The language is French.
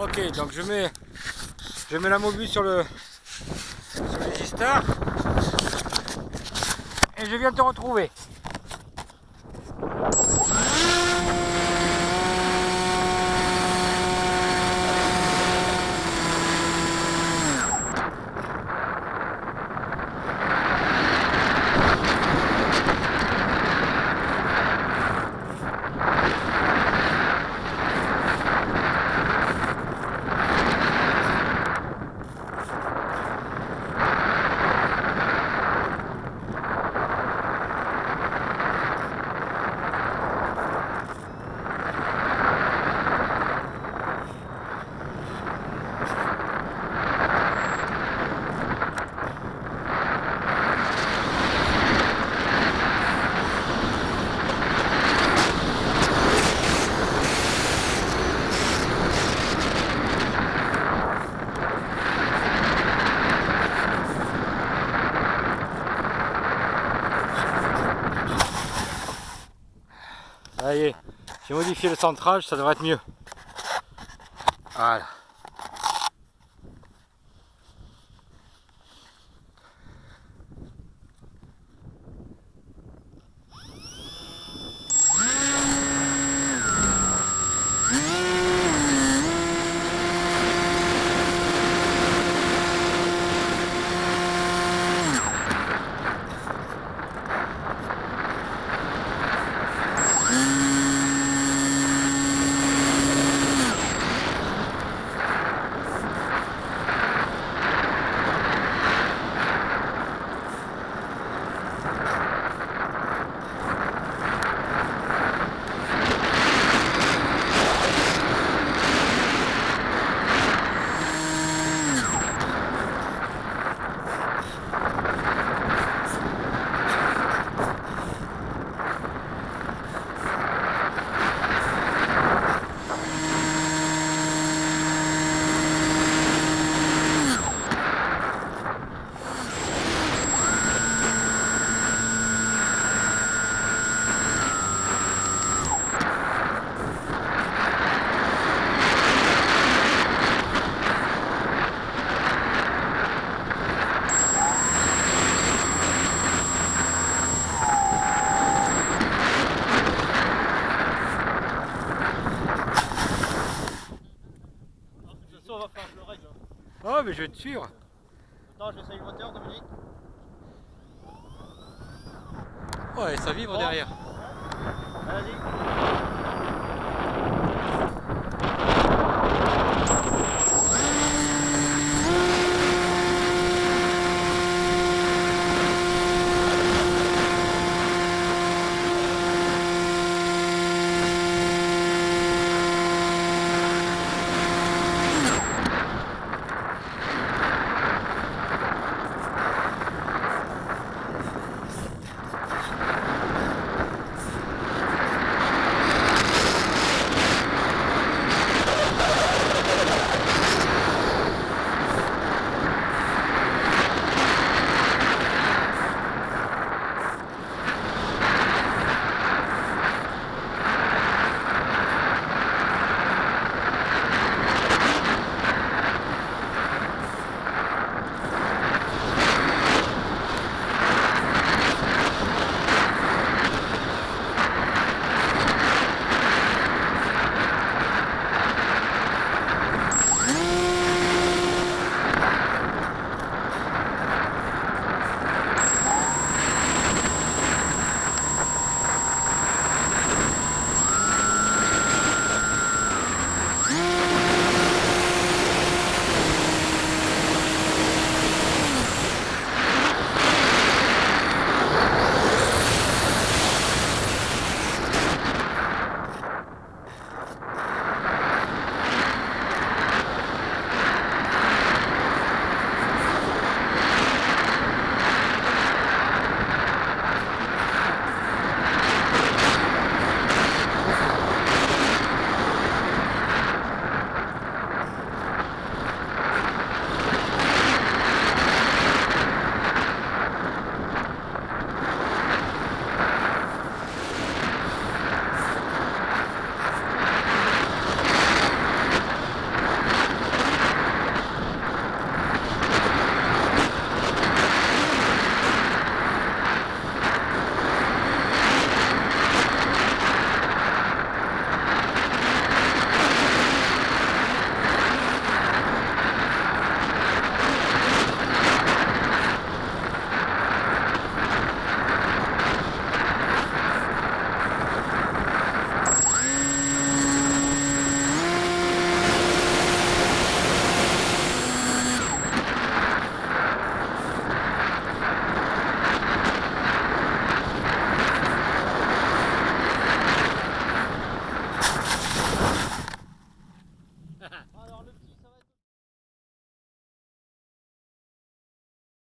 Ok, donc je mets, je mets la mobile sur le, sur les stars et je viens te retrouver. J'ai modifié le centrage, ça devrait être mieux. Voilà. mais je vais te suivre. Non, je vais essayer le moteur, Dominique. Ouais, ça vibre bon. derrière. Vas-y.